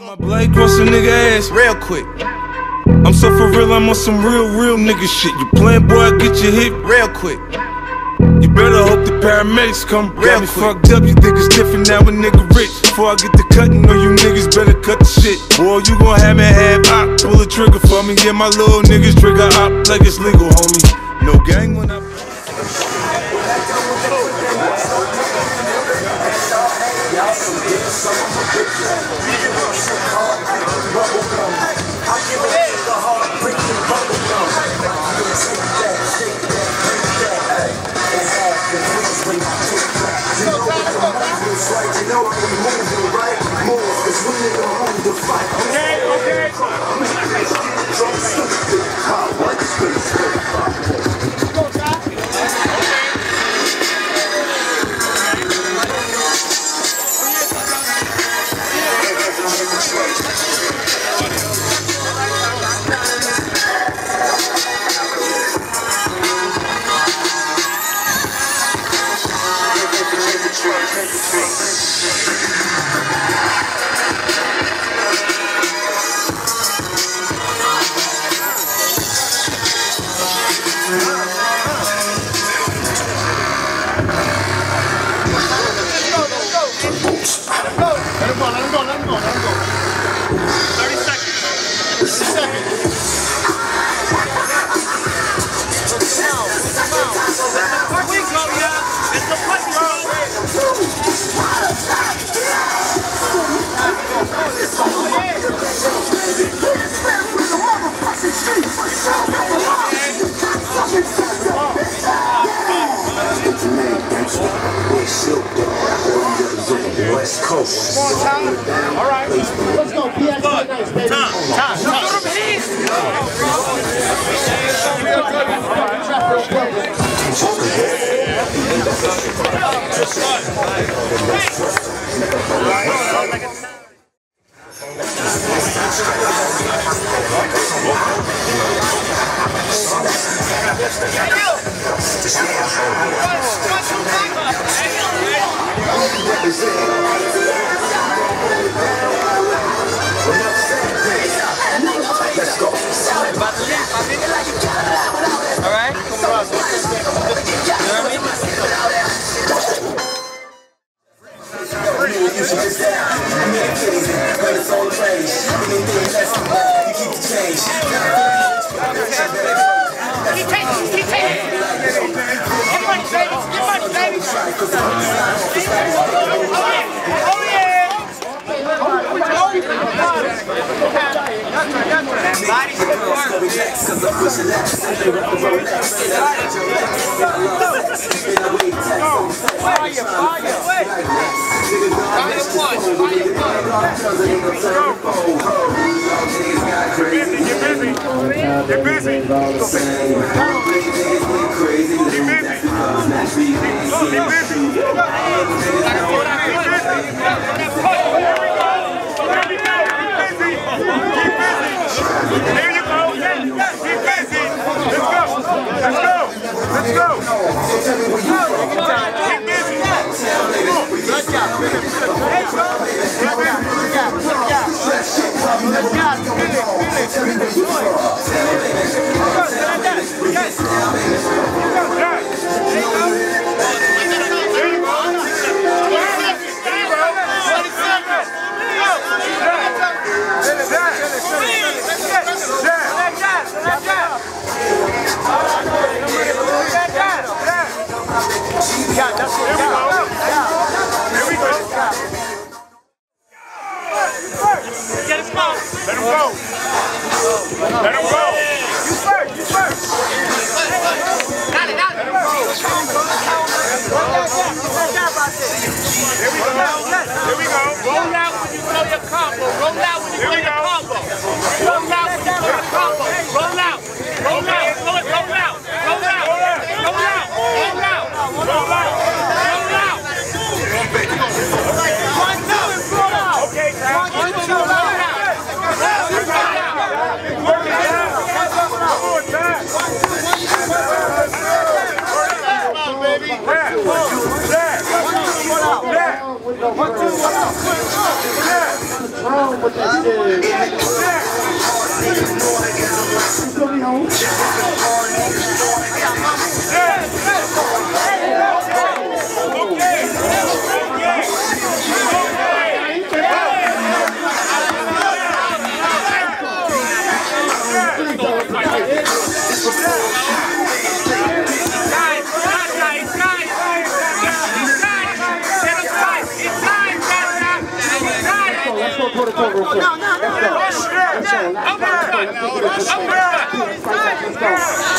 My blade cross a nigga ass real quick. I'm so for real, I'm on some real, real nigga shit. You playing, boy, I get you hit real quick. You better hope the paramedics come real Got me quick. fucked up, you think it's different now a nigga rich. Before I get the cutting, know you niggas better cut the shit. Boy, you gon' have me have op, pull the trigger for me. get my little niggas trigger op like it's legal, homie. No gang when I. 我能走 West Coast. All right. Let's go. Time. Time. Get busy. Get busy. Yeah, Let him go. Let him go. You first. You first. Got it, got it. Here we go. Here with that shit? Let's go protocol real quick. Let's go. Let's go. Let's go. Let's go. Let's go.